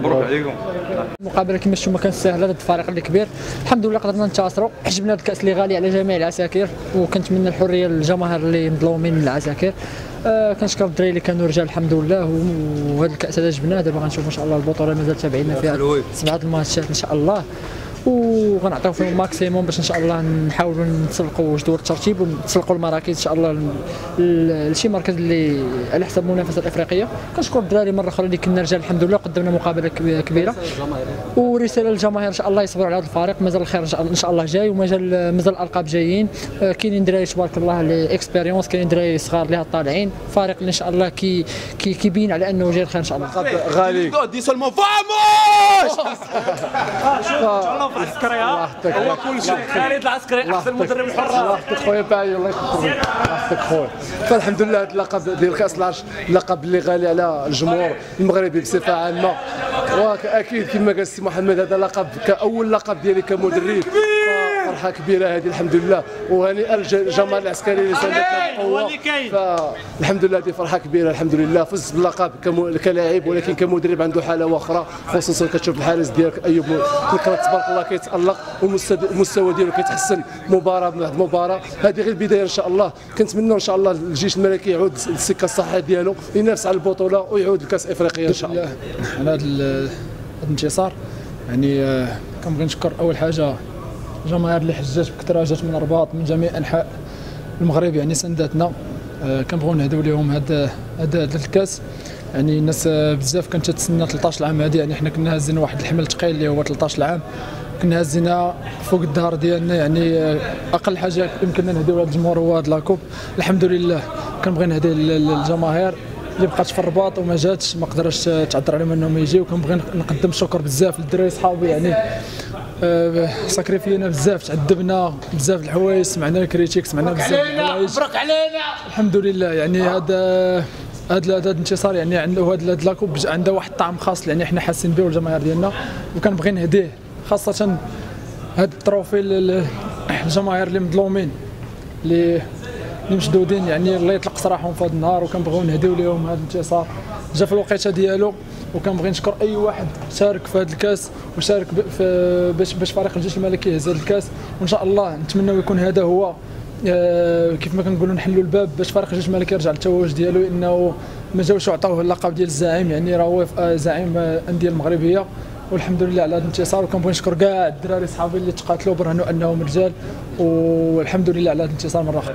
مبروك عليكم المقابله كما شفتوا ما كانت سهله ضد الفريق اللي كبير. الحمد لله قدرنا ننتصروا حجبنا هذا الكأس اللي غالي على جميع العساكر وكنتمنى الحرية للجماهير اللي مظلومين من العساكر. آه كنشكر الدراري اللي كانوا رجال الحمد لله. وهذا الكأس هذا جبناه. دابا غنشوف إن شاء الله البطولة مازال تابعينا فيها. سبعة الماتشات إن شاء الله. وغنعطيو فيهم الماكسيموم باش ان شاء الله نحاولوا نتسلقوا جدول الترتيب ونتسلقوا المراكز إن شاء الله لشي مركز اللي على حسب المنافسة الإفريقية. كنشكر الدراري مرة أخرى اللي كنا رجال الحمد لله قدمنا مقابلة كبيرة. ورساله للجماهير ان شاء الله يصبروا على هذا الفريق مازال الخير ان شاء الله جاي ومازال مازال الالقاب جايين آه، كاينين دراري تبارك الله لي اكسبيريونس كاينين دراري صغار اللي طالعين فريق ان شاء الله كي كي كيبين على انه جاي الخير ان شاء الله غالي دي سولمون فاموس العسكري هو كل شيء خالد العسكري احسن مدرب الحراس الله يحفظك خويا باعي الله يحفظك الله يحفظك خويا فالحمد لله هذا اللقب ديال كاس العرش اللقب اللي غالي على الجمهور المغربي بصفه عامه واكيد كما قال السي محمد هذا لقب كأول لقب ديالي كمدرب. فرحة كبيرة هذه الحمد لله وهنيئا للجماعه العسكريه اللي ساندتنا بقوه فالحمد لله هذه فرحة كبيرة الحمد لله فزت باللقب كلاعب ولكن كمدرب عنده حلاوه أخرى خصوصا كتشوف الحارس ديالك أيوب تلقى تبارك الله كيتألق والمستوى ديالو كيتحسن. مباراة بعد مباراة. هذه غير البداية إن شاء الله. كنتمنى إن شاء الله الجيش الملكي يعود للسكة الصحيحه ديالو ينافس على البطولة ويعود لكأس إفريقيا إن شاء الله. على هذا الانتصار. يعني آه، كنبغي نشكر أول حاجة الجماهير اللي حجات بكثرة جات من الرباط من جميع أنحاء المغرب يعني سنداتنا آه، كنبغيو نهدوا لهم هذا هذا الكاس. يعني الناس آه، بزاف كانت تتسنى 13 عام هذه يعني حنا كنا هازين واحد الحمل ثقيل اللي هو 13 عام كنا هازينا فوق الدار ديالنا يعني أقل حاجة يمكننا نهديو هذا الجمهور هو هذا la coupe. الحمد لله كنبغي نهدي للجماهير اللي بقات في الرباط وما جاتش ما قدرش تعذر عليهم إنهم يجيو. كنبغي نقدم الشكر بزاف للدراري صحابي يعني آه، ساكريفينا بزاف تعذبنا بزاف الحوايج سمعنا ال critique سمعنا بزاف الحوايج. برك علينا. الحمد لله يعني هذا هذا هذا الانتصار يعني عنده هذا la coupe عنده واحد الطعم خاص يعني إحنا حاسين به والجماهير ديالنا. وكنبغي نهديه خاصة هذا التروفي للجماهير اللي مظلومين اللي اللي مشدودين يعني الله يطلق سراحهم في هذا النهار وكنبغيو نهديو لهم هذا الانتصار. جا في الوقيته ديالو وكنبغي نشكر أي واحد شارك في هذا الكاس وشارك باش باش فريق الجيش الملكي يهز هذا الكاس. وإن شاء الله نتمنى يكون هذا هو آه، كيف ما كنقولوا نحلوا الباب باش فريق الجيش الملكي يرجع للتواجد ديالو إنه ما جاوش عطاوه اللقب ديال الزعيم يعني راه هو آه، زعيم الانديه المغربية. والحمد لله على هذا الانتصار وكنبغي نشكر كاع الدراري صحابي اللي تقاتلوا برهنوا أنهم رجال والحمد لله على هذا الانتصار مرة أخرى.